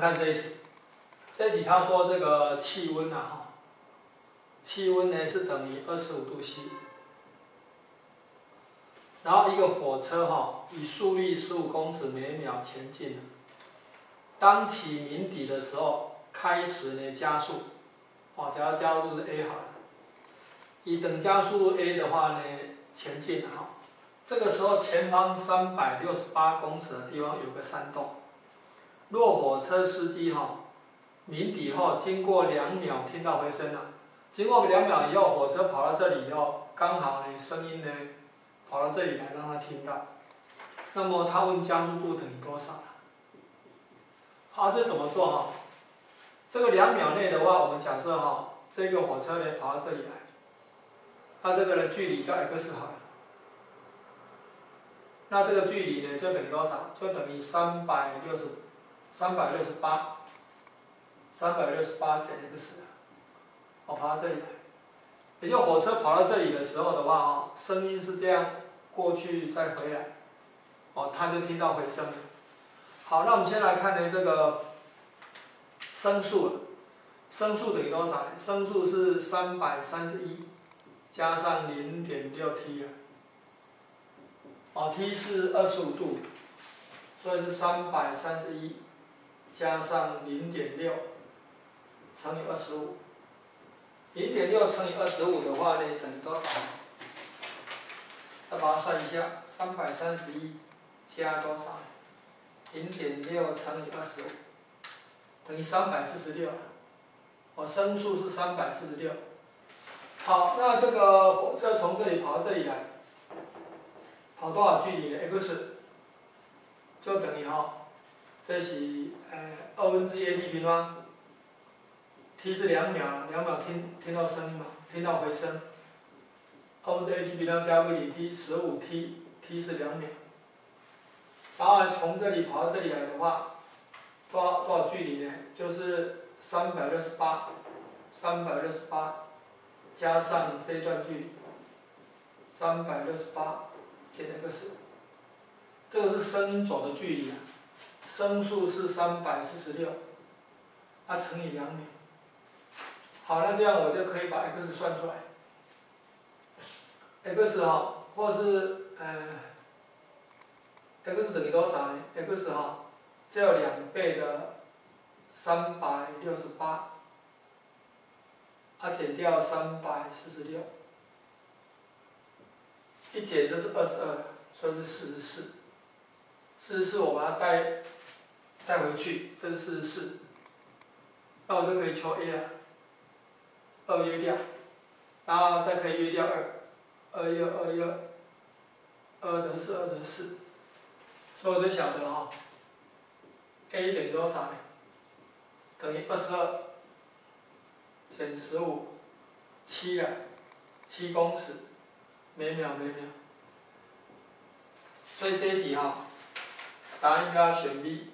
看这一题，这一题他说这个气温啊，哈，气温呢是等于二十五度 C，然后一个火车哈以速率十五公尺每秒前进，当起鸣笛的时候开始呢加速，哦，假如加速度是 a 好了，以等加速度 a 的话呢前进哈，这个时候前方三百六十八公尺的地方有个山洞。若火车司机哈鸣笛后，经过两秒听到回声了，经过两秒以后，火车跑到这里以后，刚好呢声音呢跑到这里来让他听到。那么他问加速度等于多少？好，这怎么做哈？这个两秒内的话，我们假设哈，这个火车呢跑到这里来，那这个呢距离叫 x 好了。那这个距离呢就等于多少？就等于三百六十。三百六十八，三百六十八减 x，我跑到这里来，也就火车跑到这里的时候的话啊，声音是这样过去再回来，哦，他就听到回声。好，那我们先来看呢这个声速，声速等于多少？声速是三百三十一加上零点六 t 啊，哦，t 是二十五度，所以是三百三十一。加上零点六乘以二十五，零点六乘以二十五的话呢，等于多少？再把它算一下，三百三十一加多少？零点六乘以二十五，等于三百四十六。我声速是三百四十六。好，那这个火车从这里跑到这里来，跑多少距离呢？x 就等于哈。这是呃二分之一 a t 平方，t 是两秒，两秒听听到声音嘛，听到回声。二分之 a t 平方加 v 零 t 十五 t，t 是两秒。然后从这里跑到这里来的话，多少多少距离呢？就是三百六十八，三百六十八加上这一段距离，三百六十八减 x，这个是声音走的距离啊。增速是三百四十六，它乘以两秒。好，那这样我就可以把 x 算出来。x 哈，或是呃，x 等于多少呢？x 哈，只有两倍的三百六十八，啊减掉三百四十六，一减就是二十二，所以是四十四。四十四，我把它带。带回去，这是四十四，那我就可以求 a 了，二约掉，然后再可以约掉二，二约二约，二得四，二得四，所以我就晓得哈，a 等于多少呢？等于二十二。减十五，七啊，七公尺。每秒每秒，所以这一题哈，答案应该要选 B。